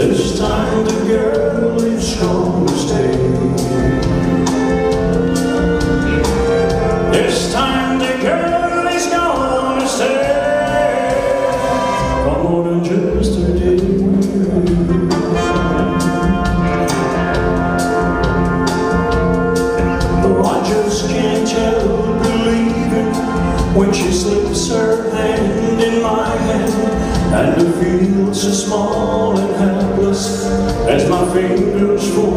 This time the girl is gonna stay. This time the girl is gonna stay. Come on and just a day. I just can't help believing when she slips her hand in my hand and the feels so small. meus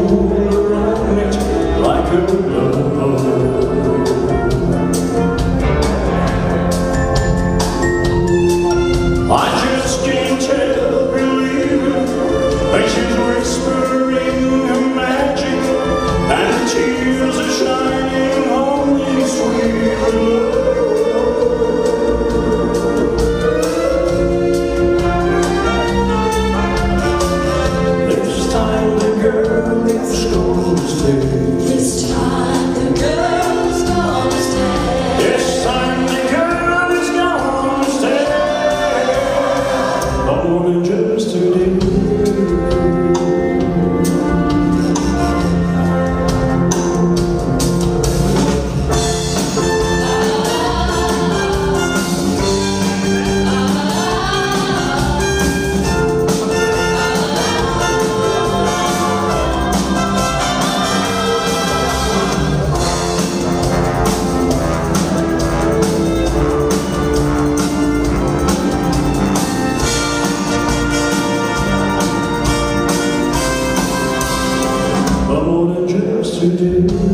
to do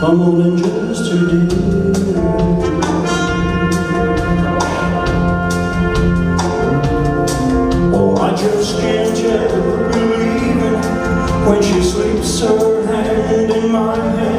from more than just today. Oh, I just can't ever believe it when she sleeps her hand in my hand.